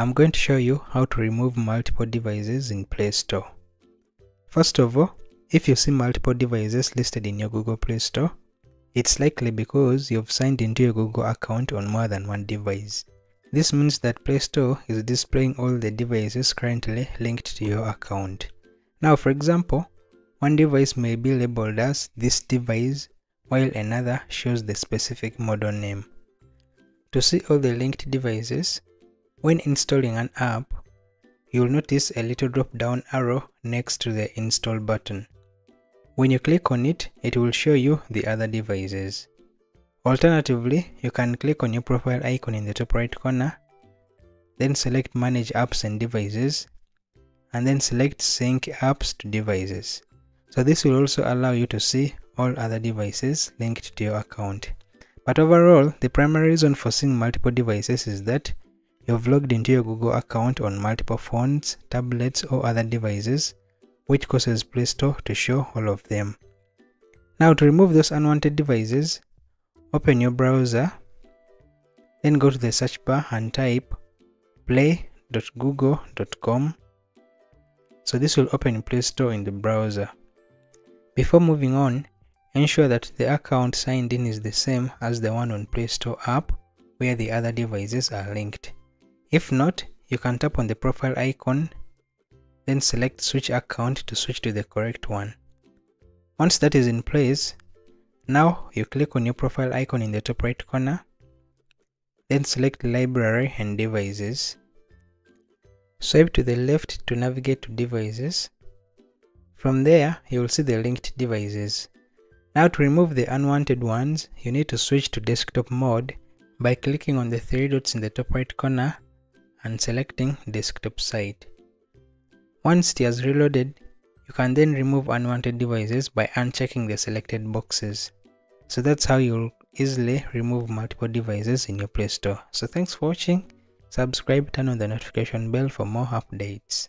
I'm going to show you how to remove multiple devices in Play Store. First of all, if you see multiple devices listed in your Google Play Store, it's likely because you've signed into your Google account on more than one device. This means that Play Store is displaying all the devices currently linked to your account. Now for example, one device may be labeled as this device while another shows the specific model name. To see all the linked devices, when installing an app, you'll notice a little drop down arrow next to the install button. When you click on it, it will show you the other devices. Alternatively, you can click on your profile icon in the top right corner, then select manage apps and devices, and then select sync apps to devices. So this will also allow you to see all other devices linked to your account. But overall, the primary reason for seeing multiple devices is that you've logged into your Google account on multiple phones, tablets or other devices, which causes Play Store to show all of them. Now to remove those unwanted devices, open your browser, then go to the search bar and type play.google.com. So this will open Play Store in the browser. Before moving on, ensure that the account signed in is the same as the one on Play Store app where the other devices are linked. If not, you can tap on the profile icon, then select switch account to switch to the correct one. Once that is in place, now you click on your profile icon in the top right corner, then select library and devices. Swipe to the left to navigate to devices. From there, you will see the linked devices. Now to remove the unwanted ones, you need to switch to desktop mode by clicking on the three dots in the top right corner and selecting desktop site. Once it has reloaded, you can then remove unwanted devices by unchecking the selected boxes. So that's how you'll easily remove multiple devices in your Play Store. So thanks for watching, subscribe, turn on the notification bell for more updates.